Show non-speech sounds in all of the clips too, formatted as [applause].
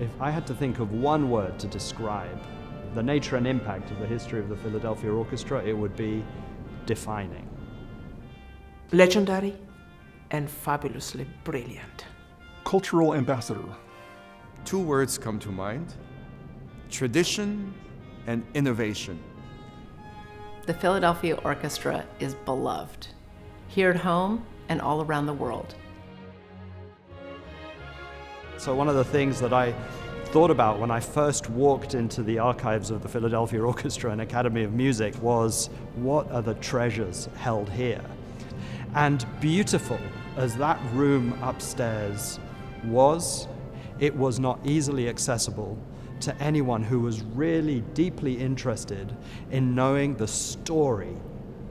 If I had to think of one word to describe the nature and impact of the history of the Philadelphia Orchestra, it would be defining. Legendary and fabulously brilliant. Cultural ambassador. Two words come to mind tradition and innovation. The Philadelphia Orchestra is beloved, here at home and all around the world. So, one of the things that I thought about when I first walked into the archives of the Philadelphia [laughs] Orchestra and Academy of Music was what are the treasures held here? And beautiful as that room upstairs was, it was not easily accessible to anyone who was really deeply interested in knowing the story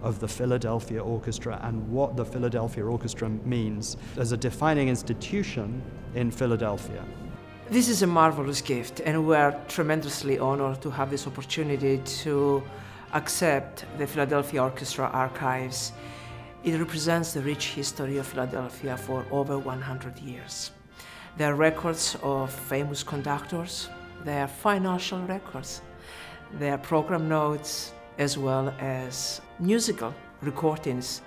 of the Philadelphia Orchestra and what the Philadelphia Orchestra means as a defining institution in Philadelphia. This is a marvelous gift, and we are tremendously honored to have this opportunity to accept the Philadelphia Orchestra archives. It represents the rich history of Philadelphia for over 100 years. There are records of famous conductors, there are financial records, there are program notes, as well as musical recordings.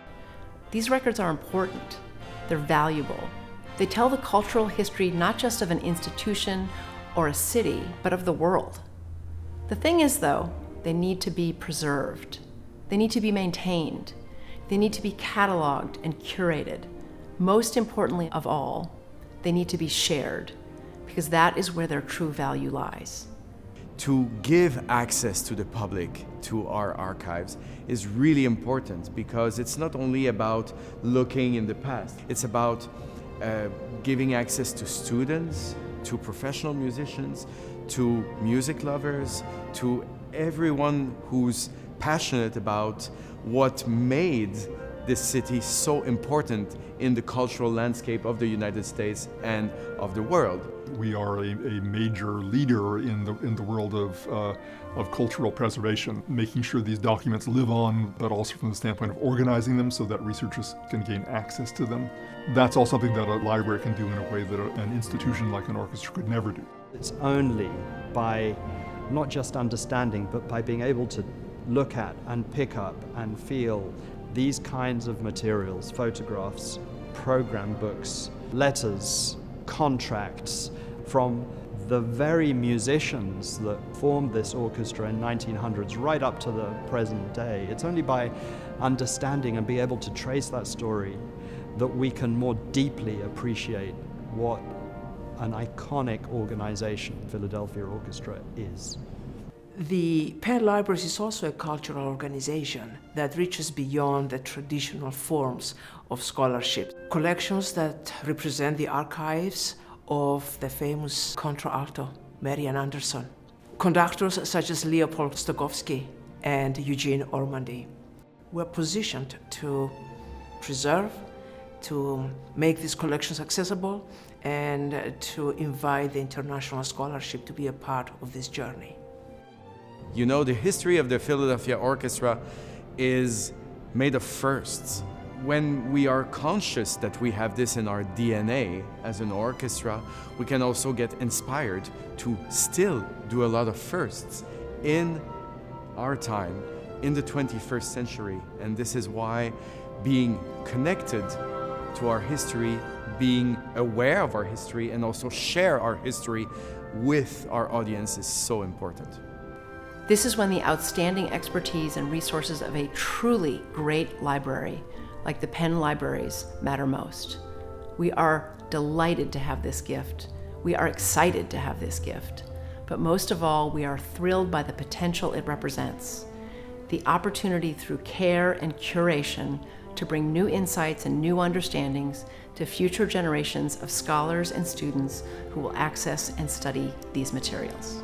These records are important, they're valuable. They tell the cultural history not just of an institution or a city, but of the world. The thing is, though, they need to be preserved. They need to be maintained. They need to be cataloged and curated. Most importantly of all, they need to be shared because that is where their true value lies. To give access to the public to our archives is really important because it's not only about looking in the past, it's about uh, giving access to students, to professional musicians, to music lovers, to everyone who's passionate about what made this city so important in the cultural landscape of the United States and of the world. We are a, a major leader in the, in the world of, uh, of cultural preservation, making sure these documents live on, but also from the standpoint of organizing them so that researchers can gain access to them. That's all something that a library can do in a way that a, an institution like an orchestra could never do. It's only by not just understanding, but by being able to look at and pick up and feel these kinds of materials photographs, program books, letters, contracts from the very musicians that formed this orchestra in 1900s right up to the present day. It's only by understanding and be able to trace that story that we can more deeply appreciate what an iconic organization Philadelphia Orchestra is. The Penn Libraries is also a cultural organization that reaches beyond the traditional forms of scholarship. Collections that represent the archives of the famous contralto, Marian Anderson. Conductors such as Leopold Stokowski and Eugene Ormandy were positioned to preserve, to make these collections accessible, and to invite the international scholarship to be a part of this journey. You know, the history of the Philadelphia Orchestra is made of firsts. When we are conscious that we have this in our DNA as an orchestra, we can also get inspired to still do a lot of firsts in our time, in the 21st century. And this is why being connected to our history, being aware of our history, and also share our history with our audience is so important. This is when the outstanding expertise and resources of a truly great library, like the Penn Libraries, matter most. We are delighted to have this gift. We are excited to have this gift. But most of all, we are thrilled by the potential it represents. The opportunity through care and curation to bring new insights and new understandings to future generations of scholars and students who will access and study these materials.